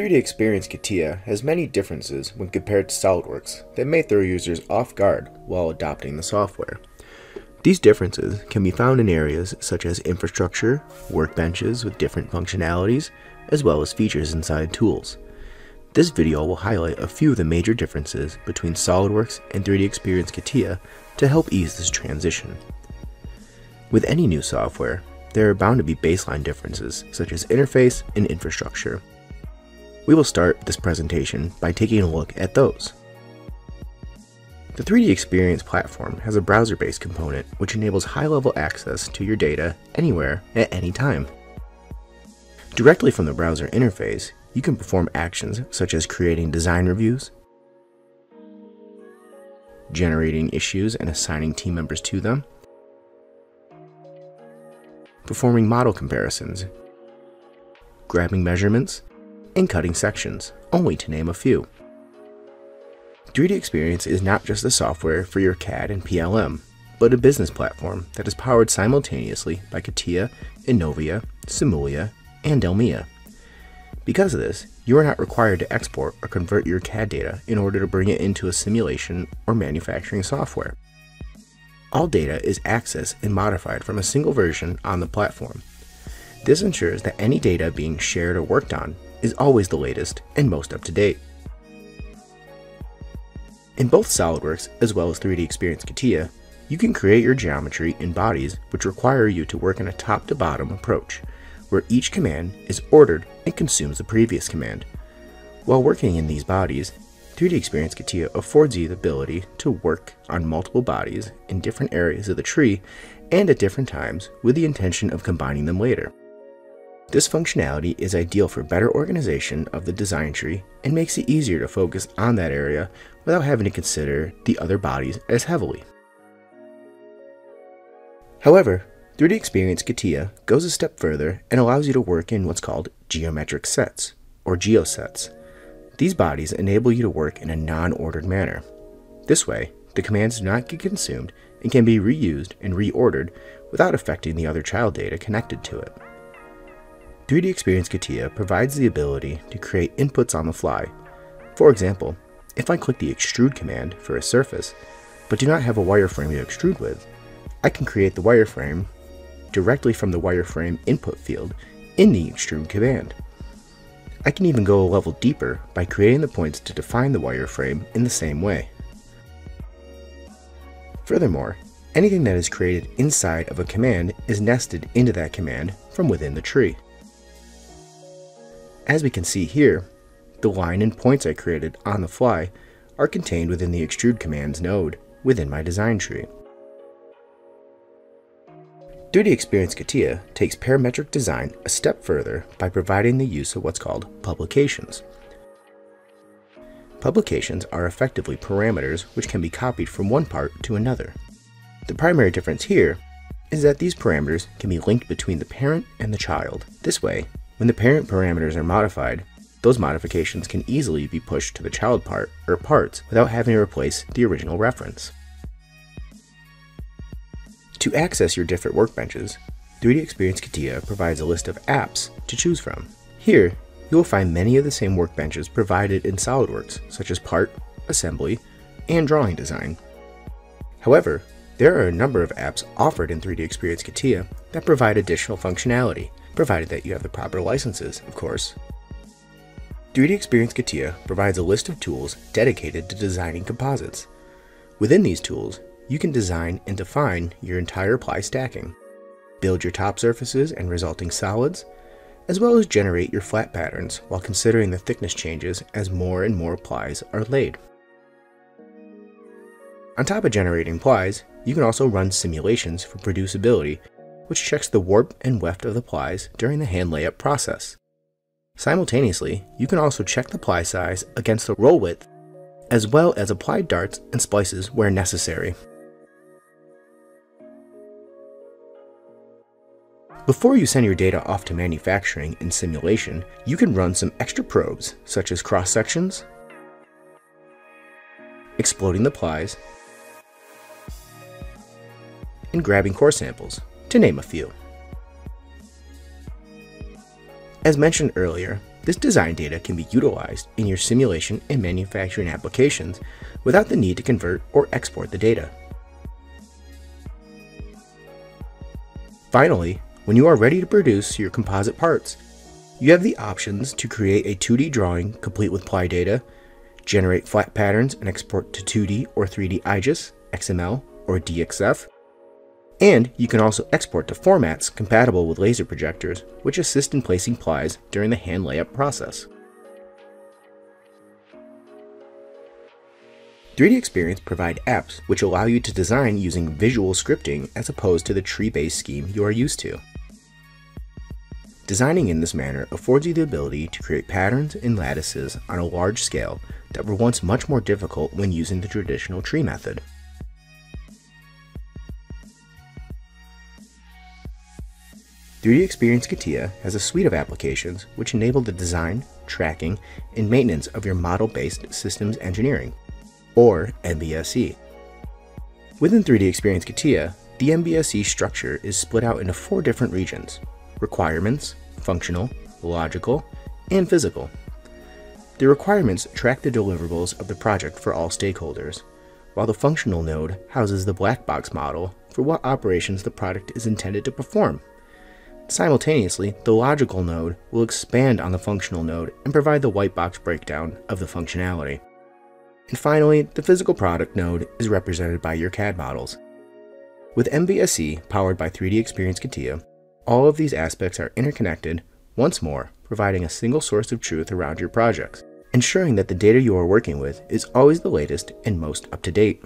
3D Experience CATIA has many differences when compared to SOLIDWORKS that may throw users off guard while adopting the software. These differences can be found in areas such as infrastructure, workbenches with different functionalities, as well as features inside tools. This video will highlight a few of the major differences between SOLIDWORKS and 3D Experience CATIA to help ease this transition. With any new software, there are bound to be baseline differences such as interface and infrastructure. We will start this presentation by taking a look at those. The 3D Experience platform has a browser-based component which enables high-level access to your data anywhere at any time. Directly from the browser interface, you can perform actions such as creating design reviews, generating issues and assigning team members to them, performing model comparisons, grabbing measurements, and cutting sections, only to name a few. 3D Experience is not just the software for your CAD and PLM, but a business platform that is powered simultaneously by CATIA, ENOVIA, Simulia, and Delmia. Because of this, you are not required to export or convert your CAD data in order to bring it into a simulation or manufacturing software. All data is accessed and modified from a single version on the platform. This ensures that any data being shared or worked on is always the latest and most up to date. In both SOLIDWORKS as well as 3D Experience CATIA, you can create your geometry in bodies which require you to work in a top to bottom approach, where each command is ordered and consumes the previous command. While working in these bodies, 3D Experience CATIA affords you the ability to work on multiple bodies in different areas of the tree and at different times with the intention of combining them later. This functionality is ideal for better organization of the design tree and makes it easier to focus on that area without having to consider the other bodies as heavily. However, 3D Experience CATIA goes a step further and allows you to work in what's called geometric sets, or geosets. These bodies enable you to work in a non-ordered manner. This way, the commands do not get consumed and can be reused and reordered without affecting the other child data connected to it. 3D Experience CATIA provides the ability to create inputs on the fly. For example, if I click the extrude command for a surface, but do not have a wireframe to extrude with, I can create the wireframe directly from the wireframe input field in the extrude command. I can even go a level deeper by creating the points to define the wireframe in the same way. Furthermore, anything that is created inside of a command is nested into that command from within the tree. As we can see here, the line and points I created on the fly are contained within the extrude commands node within my design tree. 3D Experience CATIA takes parametric design a step further by providing the use of what's called publications. Publications are effectively parameters which can be copied from one part to another. The primary difference here is that these parameters can be linked between the parent and the child. This way, when the parent parameters are modified, those modifications can easily be pushed to the child part or parts without having to replace the original reference. To access your different workbenches, 3D Experience CATIA provides a list of apps to choose from. Here, you will find many of the same workbenches provided in SOLIDWORKS, such as part, assembly, and drawing design. However, there are a number of apps offered in 3D Experience CATIA that provide additional functionality, provided that you have the proper licenses, of course. 3D Experience CATIA provides a list of tools dedicated to designing composites. Within these tools, you can design and define your entire ply stacking, build your top surfaces and resulting solids, as well as generate your flat patterns while considering the thickness changes as more and more plies are laid. On top of generating plies, you can also run simulations for producibility which checks the warp and weft of the plies during the hand layup process. Simultaneously, you can also check the ply size against the roll width, as well as apply darts and splices where necessary. Before you send your data off to manufacturing and simulation, you can run some extra probes such as cross sections, exploding the plies, and grabbing core samples to name a few. As mentioned earlier, This design data can be utilized in your simulation and manufacturing applications without the need to convert or export the data. Finally, when you are ready to produce your composite parts, you have the options to create a 2D drawing complete with Ply data, generate flat patterns and export to 2D or 3D IGES, XML, or DXF, and you can also export to formats compatible with laser projectors, which assist in placing plies during the hand layup process. 3D Experience provide apps which allow you to design using visual scripting as opposed to the tree-based scheme you are used to. Designing in this manner affords you the ability to create patterns and lattices on a large scale that were once much more difficult when using the traditional tree method. 3D Experience CATIA has a suite of applications which enable the design, tracking, and maintenance of your model-based systems engineering, or MBSE. Within 3D Experience CATIA, the MBSE structure is split out into four different regions, requirements, functional, logical, and physical. The requirements track the deliverables of the project for all stakeholders, while the functional node houses the black box model for what operations the product is intended to perform. Simultaneously, the logical node will expand on the functional node and provide the white box breakdown of the functionality. And finally, the physical product node is represented by your CAD models. With MBSE powered by 3D Experience CATIA, all of these aspects are interconnected, once more, providing a single source of truth around your projects, ensuring that the data you are working with is always the latest and most up to date.